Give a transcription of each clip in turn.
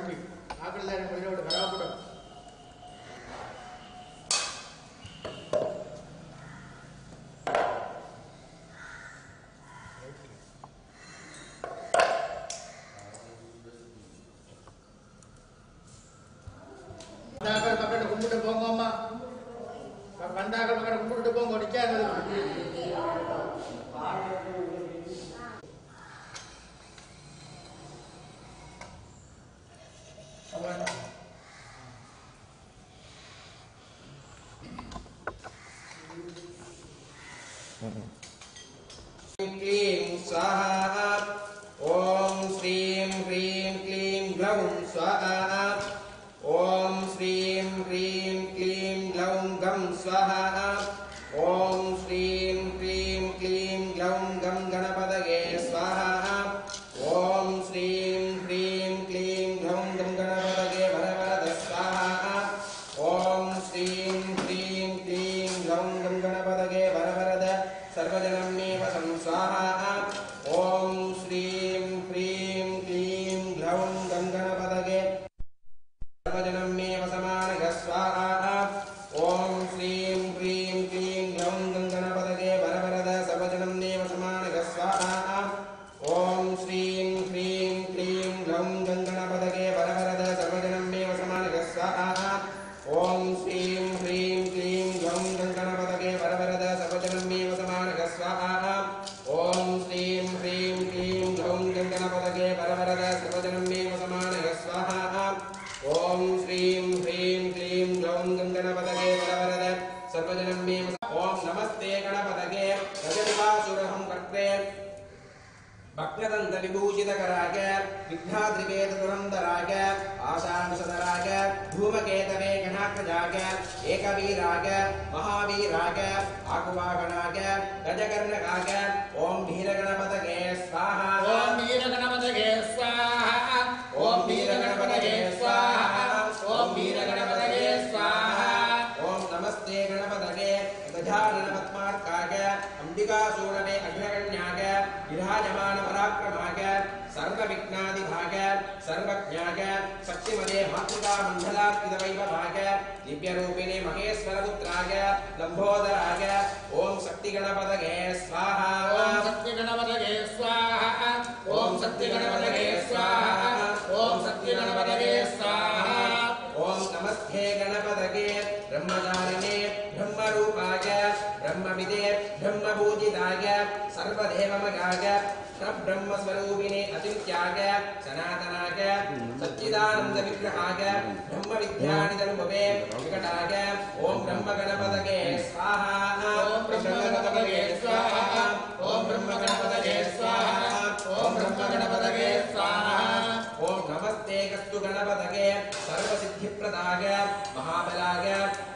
everywhere. Franklin. भक्तदन्तविभूषितकराग विघ्नाद्रिवेदपुरन्दराग आशानुसदराग धूमकेतवे गणाग्रजाग एकवीराग महावीराग आकुवाहनाग गजकर्णकाग ॐ भीरगणपतगे स्वाहा सर्वज्ञाय शक्तिमदे मातृकामण्डलात्मितवैव भाग। दिव्यरूपिणे महेश्वरपुत्राय लम्बोदराय। ॐ शक्तिगणपतये स्वाहा। ॐ शक्तिगणपतये स्वाहा। ॐ शक्तिगणपतये स्वाहा। ॐ शक्तिगणपतये स्वाहा। ॐ नमस्ते गणपदगे ब्रह्मदारिणे ब्रह्मरूपाय ब्रह्मविदे ब्रह्मपूजिताय सर्वदेवमगाय अतिरित्याग सनातनाग सच्चिदानन्दविग्रहाग ब्रह्मविद्यानिधनुभवे विकटाग। ॐ ओम् स्वाहा। ॐ ॐपदगे स्वाहा। ॐ ब्रह्मगणपतये स्वाहा। ॐ ब्रह्मगणपतये स्वाहा। ॐ नमस्ते सर्वसिद्धिप्रदाग महाबलाय।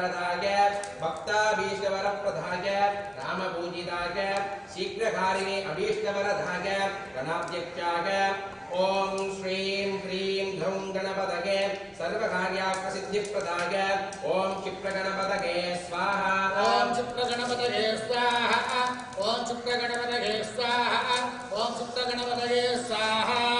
वरदाय भक्ताभीष्टवरप्रधाय, रामपूजिताय, शीघ्रकारिणे अभीष्टवरधाय, गणाध्यक्षाय। ॐ श्रीं ह्रीं घौं गणपतये सर्वकार्याप्रसिद्धिप्रदाय ॐ क्षिप्रगणपतये, स्वाहा। ॐ क्षिप्रगणपतये, स्वाहा। ॐ क्षिप्रगणपतये, स्वाहा। ॐ क्षिप्रगणपतये, स्वाहा।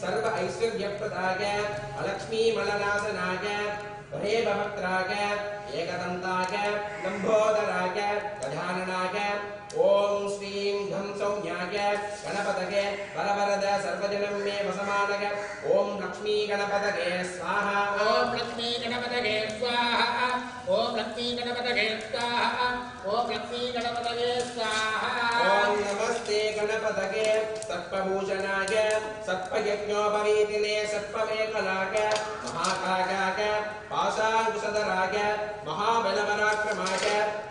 सर्व ऐश्वर्यप्रदाय अलक्ष्मीमलनाशनाय हरेभवक्त्राय एकदन्ताय, लम्बोदराय गजाननाय ॐ श्रीं घं सौज्ञाय गणपतये वरवरद सर्वजनं मे वसमानय ॐ लक्ष्मी गणपतये स्वाहा। ॐ लक्ष्मी गणपतये स्वाहा, ॐ लक्ष्मी गणपतये स्वाहा, ॐ लक्ष्मी गणपतये स्वाहा। नमस्ते गणपतये सर्पभूषणाय सर्पयज्ञोपवीतिने सर्पमेखलाय महाकायाय पाशाङ्कुशधराय महाबलपराक्रमाय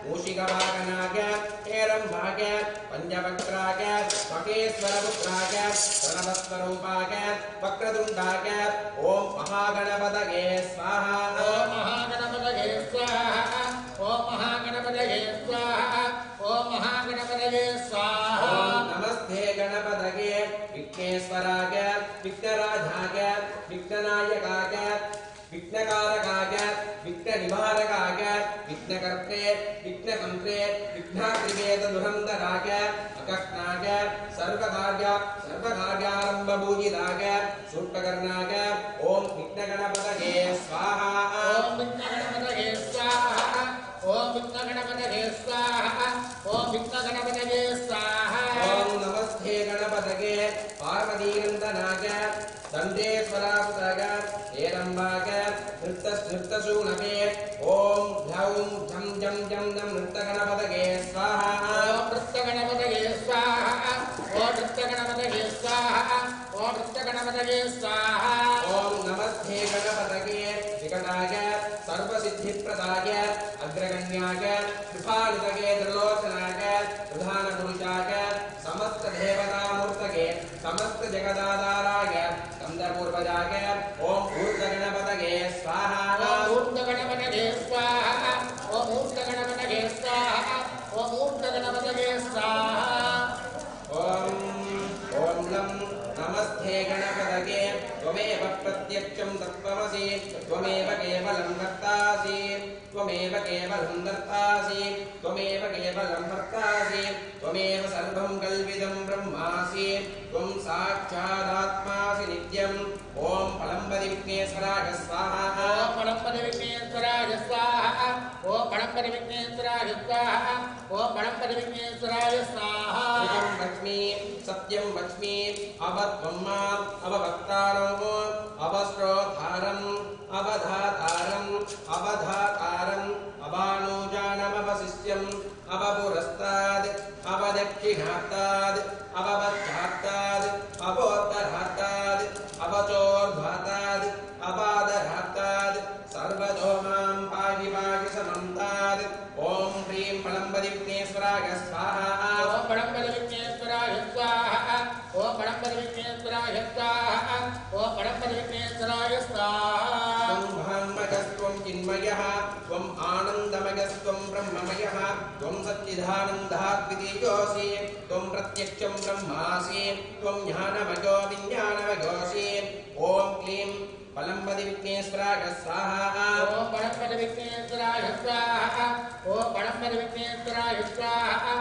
मूषिकवाहनाय हेरम्भाय पञ्चवक्त्राय महेश्वरपुत्राय प्रणवस्वरूपाय वक्रतुण्डाय ॐ महागणपतये स्वाहा विघ्नेश्वराग विघ्नराजाग विघ्ननायकाग विघ्नकारकाग विघ्ननिवारकाग विघ्नकर्त्रे विघ्नकंत्रे विघ्नाग्रिवेदनुरन्दराग अकष्णाग सर्वकार्य सर्वकार्यारम्भपूजिताग सूर्पकर्णाग ॐ विघ्नगणपतये स्वाहा। गणपतये पार्वतीनन्दनाय दण्डेश्वरासुताय हेरम्बाय नृत्तनृत्तशूनवे ॐ समस्त जगदाधारा गया समुद्र पूर्वज आ गया त्वमसि त्वमेव केवलं भर्तासि त्वमेव केवलं दत्तासि त्वमेव केवलं भर्तासि त्वमेव सर्वं कल्पितं ब्रह्मासि त्वं साक्षादात्मासि नित्यम् ॐ फलम्बदिविघ्नेश्वराय स्वाहा। ॐ फलम्बदिविघ्नेश्वराय स्वाहा ॐ फलम्बदिविघ्नेश्वराय स्वाहा ॐ फलम्बदिविघ्नेश्वराय स्वाहा। लक्ष्मी सत्यं लक्ष्मी अवत्वम् अवभक्तारम् अवश्रोधा अवधातारम् अवानोजानमवशिष्यम् अवपुरस्ताद् अवदक्षिणात्ताद् ब्रह्ममयः त्वं प्रत्यक्षं ब्रह्मासि त्वं ज्ञानमयो विज्ञानमयोऽसि। ॐ क्लीं ॐ पणम्परि विघ्नेश्वराय स्वाहा। ॐ विघ्नेश्वराय स्वाहा।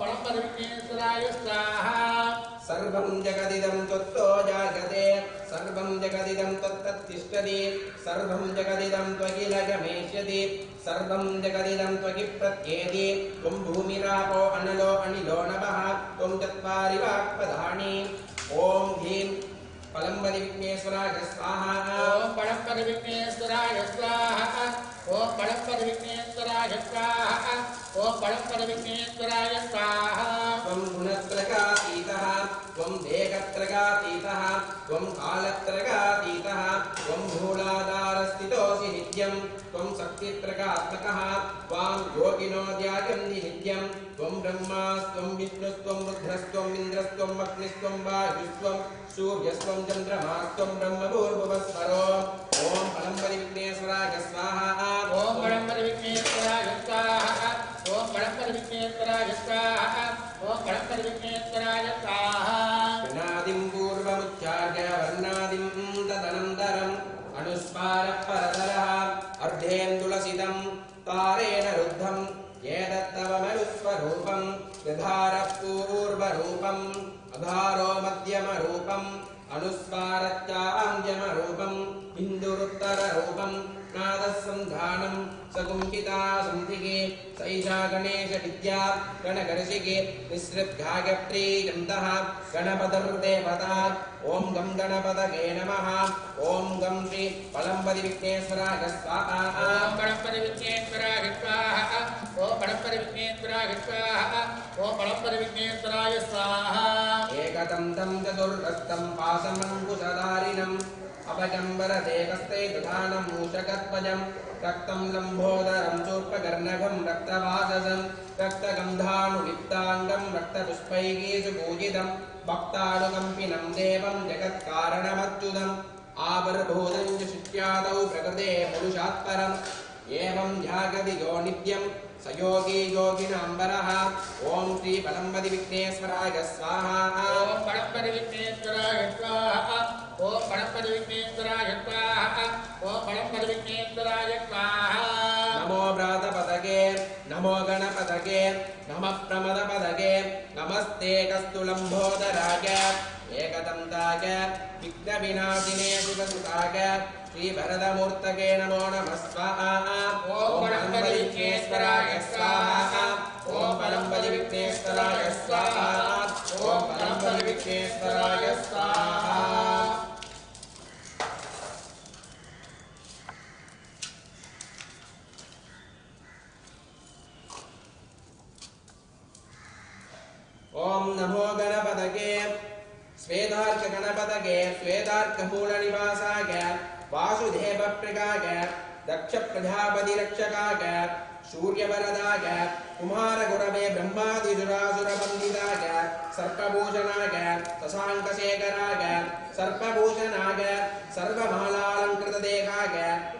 पणम्परि विघ्नेश्वराय स्वाहा सर्वं जगदिदं त्वत्तो जायते। सर्वं जगदिदं त्वत्तत्तिष्ठति। सर्वं जगदिदं त्वकिल गमेष्यति सर्वं जगदिदं त्वकि प्रत्येति। त्वं भूमिरापो अनलो अनिलो नभः त्वं चत्वारि वाक्पदानि ॐ ह्रीं फलम्बदि विघ्नेश्वराय स्वाहा। ॐ पणम्परि विघ्नेश्वराय स्वाहा। ॐ पणम्परि विघ्नेश्वराय स्वाहा। ॐ पणम्परि विघ्नेश्वराय स्वाहा। त्वं त्वं देहत्रगातीतः त्वं कालत्रगातीतः, त्वं मूलाधारस्थितोऽसि नित्यं, त्वं शक्तित्रगात्मकः, त्वां योगिनो ध्यायन्ति त्वं ब्रह्मास्त्वं विष्णुस्त्वं रुद्रस्त्वम् इन्द्रस्त्वम् अग्निस्त्वं वायुस्त्वं, सूर्यस्त्वं चन्द्रमास्त्वं ब्रह्मभूर्भुवस्वरो ॐ फलम्बरि विघ्नेश्वराय स्वाहा। ॐ पणम्परि विघ्नेश्वराय स्वाहा। ॐ पणम्परि विघ्नेश्वराय स्वाहा। ॐ पणम्परि विघ्नेश्वराय स्वाहा। अर्धेन्दुलसितं तारेण रुद्धम् एतत्तवमनुस्वरूपम् यधारः पूर्वरूपम् अधारो मध्यमरूपम् अनुस्वारत्याञ्जमरूपम् बिन्दुरुत्तररूपम् नादः सकुङ्किता सन्धिके सैषा गणेशविद्या गणकर्षिके निःसृद्घायत्री गन्धः गणपतिर्देवता ॐ गं गणपतये नमः। ॐ गं श्री विघ्नेश्वराय स्वाहा। ॐ गणपति विघ्नेश्वराय स्वाहा। ॐ गणपति विघ्नेश्वराय स्वाहा। ॐ गणपति विघ्नेश्वराय स्वाहा एकदन्तं चतुर्हस्तं पाशमङ्कुशधारिणम् कस्ते दधानं मूषकध्वजं रक्तं लम्बोदरं चूर्पकर्णकं रक्तवाससं रक्तगन्धानुलिप्ताङ्गं रक्तपुष्पैः सुपूजितं भक्तानुकम्पिनं देवं जगत्कारणमच्युतम् आविर्भूतं च शुच्यादौ प्रकृते पुरुषात्परम्। एवं नित्यं स योगी योगिनाम्बरः। ॐ ॐ गणपति विघ्नेश्वराय स्वाहा ॐ गणपति विघ्नेश्वराय स्वाहा ॐ गणपति विघ्नेश्वराय स्वाहा नमो व्रातपदके नमो गणपदके नमः प्रमदपदके नमस्ते कस्तुलम्बोदराय एकदन्ताय विघ्नविनाशिने शिवसुताय श्रीभरतमूर्तके नमो नमः स्वाहा। ॐ विघ्नेश्वराय स्वाहा। ॐ विघ्नेश्वराय स्वाहा। ॐ विघ्नेश्वराय स्वाहा नमो गणपतगे स्वेदार्क गणपतगे मूलनिवासाय वासुदेवप्रिकाय दक्ष प्रजापति रक्षकाय सूर्यवरदाय कुमारगुरवे ब्रह्मादिसुरासुरवन्दिताय सर्पभूषणाय शशाङ्कशेखराय सर्पभूषणाय सर्वमालालङ्कृतदेहाय